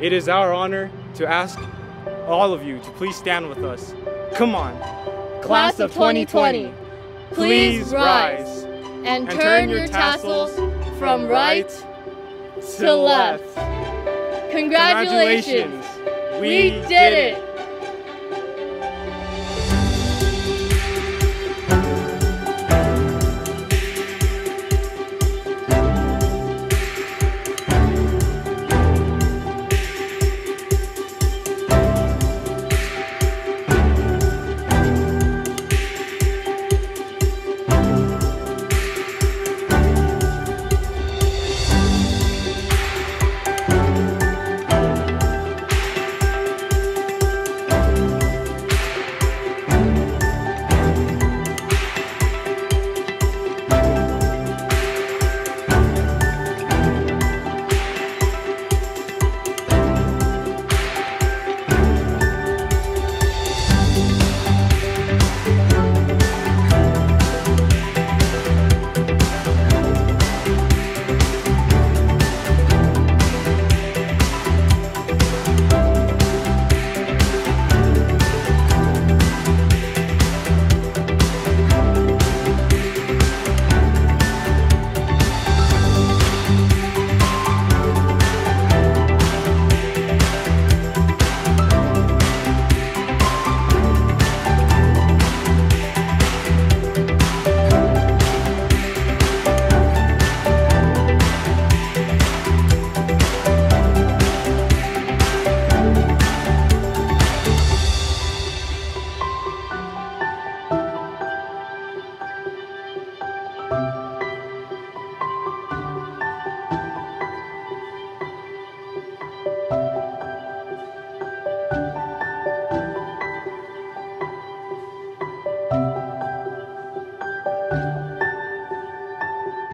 it is our honor to ask all of you to please stand with us. Come on. Class of 2020, please rise and turn your tassels from right to left. Congratulations, we did it!